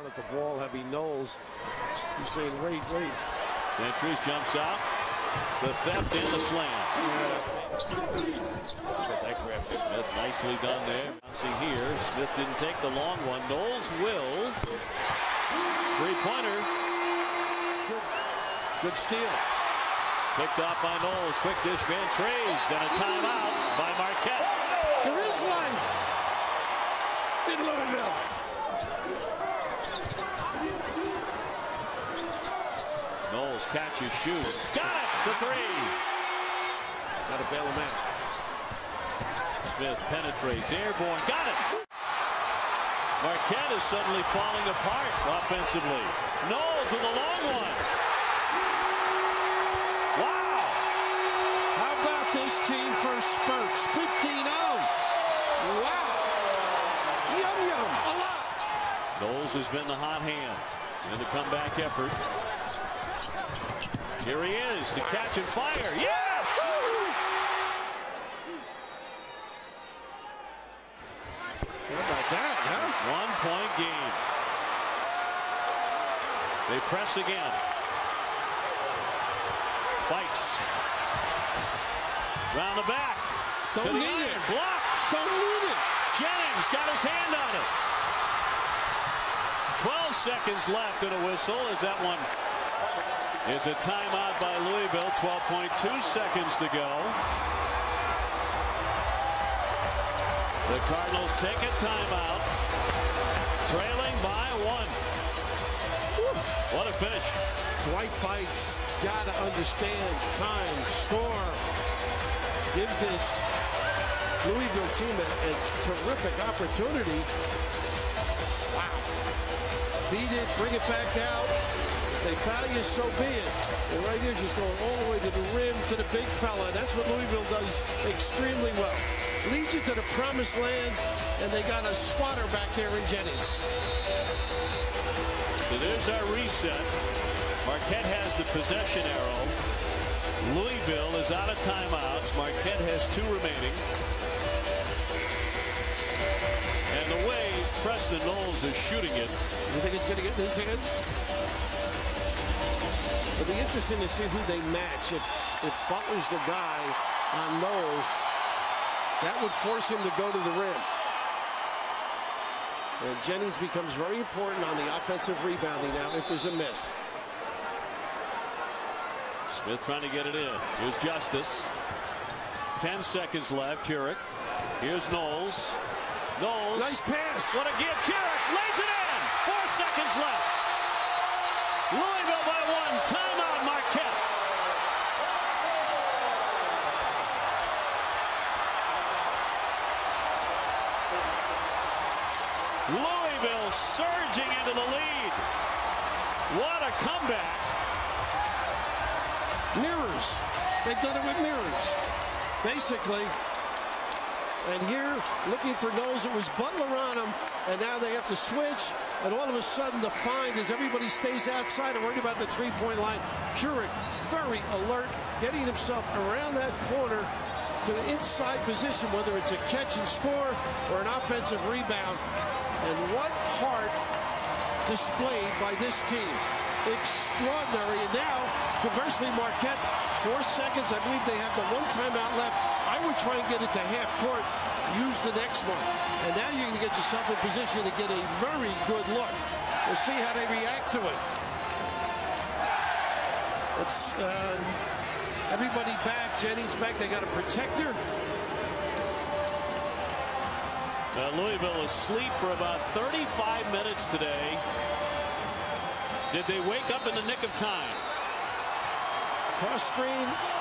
Hard at the ball, heavy Knowles. He's saying, wait, wait. Van Treese jumps out. The theft and the slam. That grabs Smith nicely done there. See here, Smith didn't take the long one. Knowles will. Three-pointer. Good steal. Picked off by Knowles. Quick dish, Van Treese, and a timeout by Marquette. There is life in Louisville. Knowles catches, shoots. Got it! It's a three. Got to bail him out. Smith penetrates, airborne, got it! Marquette is suddenly falling apart offensively. Knowles with a long one. Knowles has been the hot hand in the comeback effort. Here he is to catch and fire. Yes! How about that, huh? One point game. They press again. Buycks. Round the back. Don't to the need iron. it. Blocked. Don't need it. Jennings got his hand on it. 12 seconds left in a whistle as that one is a timeout by Louisville. 12.2 seconds to go. The Cardinals take a timeout, trailing by one. What a finish. Dwight Buycks got to understand time, score. Gives this Louisville team a, a terrific opportunity. Beat it, bring it back out. They foul you, so be it. And right here, just going all the way to the rim, to the big fella. That's what Louisville does extremely well. Leads you to the promised land, and they got a swatter back there in Jennings. So there's our reset. Marquette has the possession arrow. Louisville is out of timeouts. Marquette has two remaining. Preston Knowles is shooting it, You think it's going to get in his hands? It'll be interesting to see who they match. If, if Butler's the guy on Knowles, that would force him to go to the rim. And Jennings becomes very important on the offensive rebounding now if there's a miss. Smith trying to get it in. Here's Justice. 10 seconds left. Kuric. Here's Knowles. Knowles. Nice pass. What a give. Kuric lays it in. Four seconds left. Louisville by one. Timeout Marquette. Louisville surging into the lead. What a comeback. Mirrors. They've done it with mirrors. Basically. And here, looking for Knowles, it was Butler on him, and now they have to switch. And all of a sudden, the find is everybody stays outside and worried about the three-point line. Kuric, very alert, getting himself around that corner to the inside position, whether it's a catch and score or an offensive rebound. And what heart displayed by this team. Extraordinary. And now, conversely, Marquette, four seconds. I believe they have the one timeout left. Would try and get it to half court, use the next one. And now you can get yourself in position to get a very good look. We'll see how they react to it. It's uh, everybody back. Jennings back. They got a protector. Uh, Louisville asleep for about 35 minutes today. Did they wake up in the nick of time? Cross screen.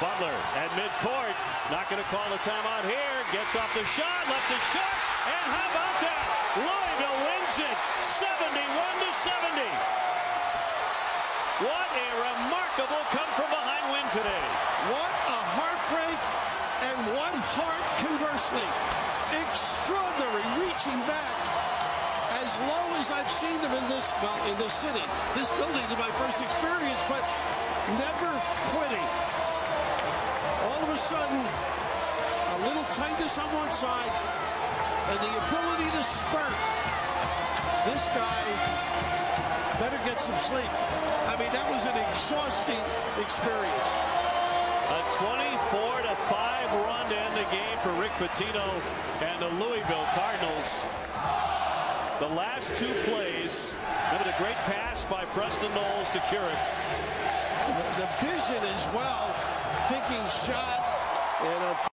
Butler at midcourt. Not going to call a timeout here. Gets off the shot. Left it short. And how about that? Louisville wins it 71 to 70. What a remarkable come from behind win today. What a heartbreak and what heart conversely. Extraordinary reaching back as low as I've seen them in this, well, in this city. This building is my first experience, but never quitting. All of a sudden, a little tightness on one side and the ability to spurt this guy better get some sleep. I mean, that was an exhausting experience. A 24 to 5 run to end the game for Rick Pitino and the Louisville Cardinals. The last two plays, remember a great pass by Preston Knowles to Kuric. The, the vision as well, thinking shot, and